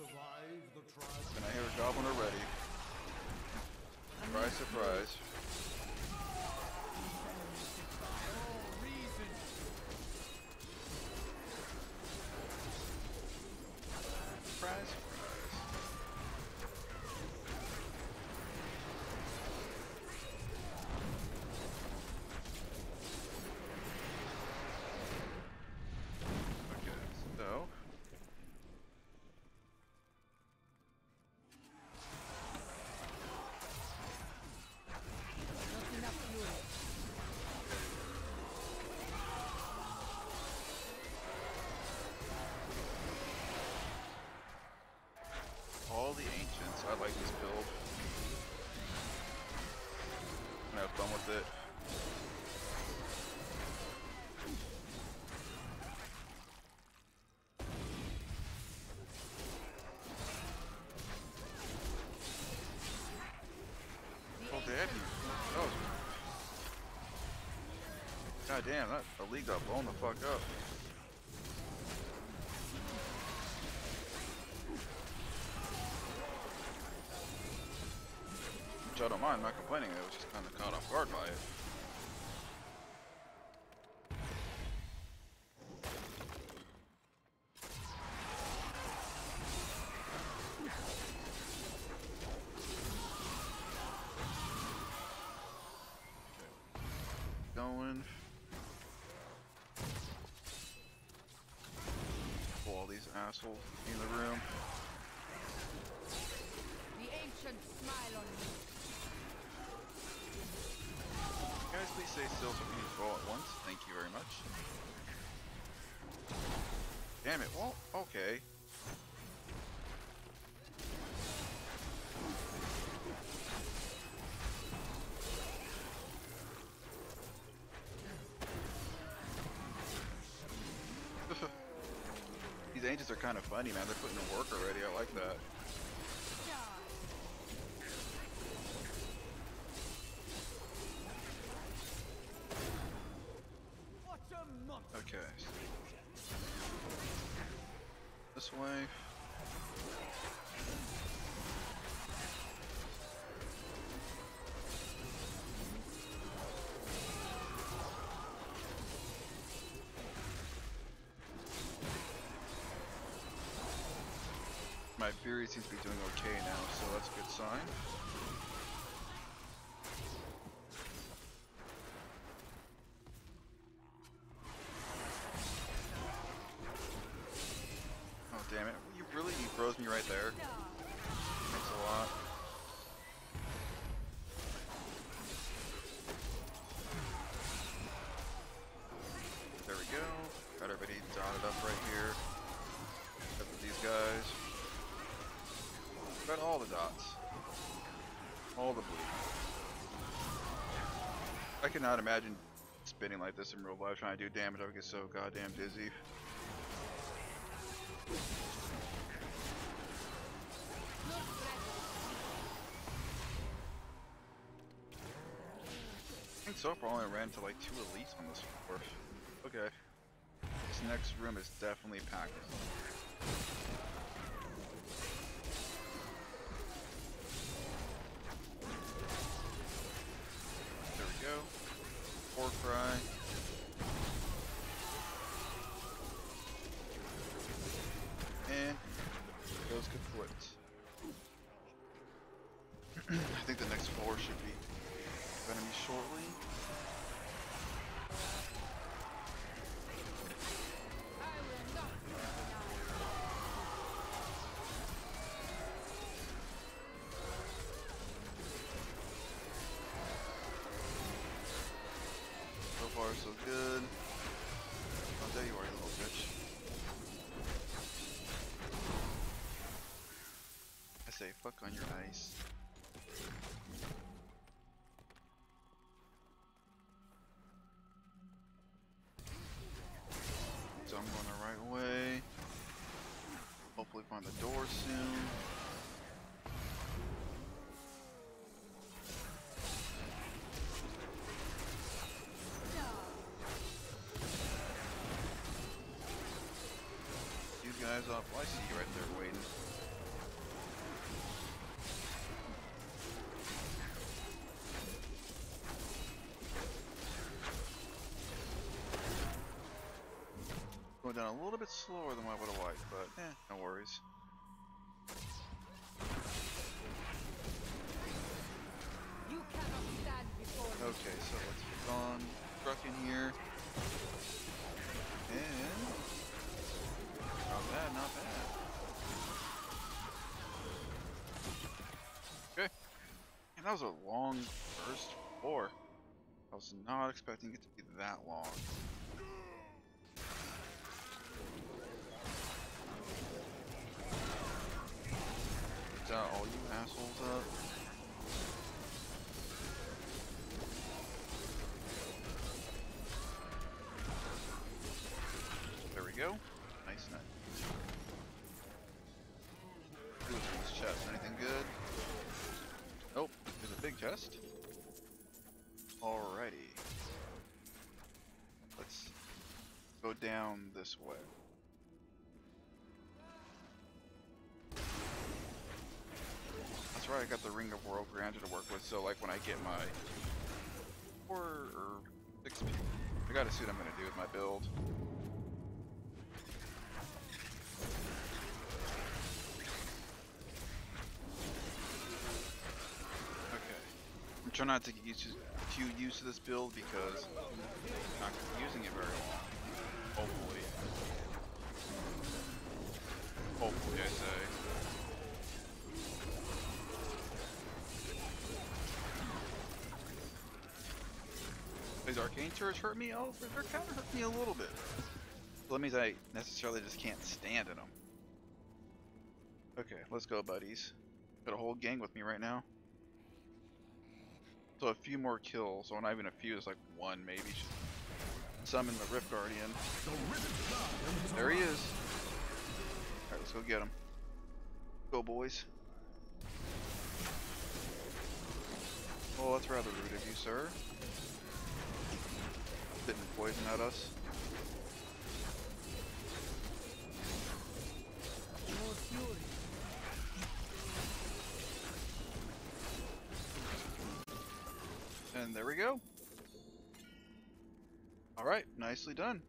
survive the trial. I hear a goblin already. Surprise. Surprise, damn, that the league got blown the fuck up. Which I don't mind, I'm not complaining, I was just kind of caught off guard by it. All assholes in the room. The ancients smile on me. Guys, please stay still so we can go at once. Thank you very much. Damn it. Well, okay. Angels are kind of funny, man. They're putting in work already. I like that. Okay. This way. My Fury seems to be doing okay now, so that's a good sign. I cannot imagine spinning like this in real life trying to do damage. I would get so goddamn dizzy. I think so far I only ran to like two elites on this floor. Okay. This next room is definitely packed. Enemy shortly. So far, so good. Oh, there you are, you little bitch. I say, fuck on your ice. up. I see you right there waiting. Going down a little bit slower than I would have liked, but eh, no worries. And that was a long first four. I was not expecting it to be that long. Is all you assholes up? Chest. Alrighty. Let's go down this way. That's right, I got the Ring of Royal Grandeur to work with, so like when I get my four or six I gotta see what I'm gonna do with my build. Okay. I'm not to get used to, too used to this build because I'm not using it very long. Hopefully. Hopefully, I say. These arcane turrets hurt me? Oh, they're kind of hurt me a little bit. That means I necessarily just can't stand in them. Okay, let's go, buddies. Got a whole gang with me right now. So a few more kills, or not even a few, it's like one maybe. Some in the Rift Guardian. There he is. Alright, let's go get him. Go, boys. Oh, that's rather rude of you, sir. Spitting poison at us. There we go. Alright, nicely done.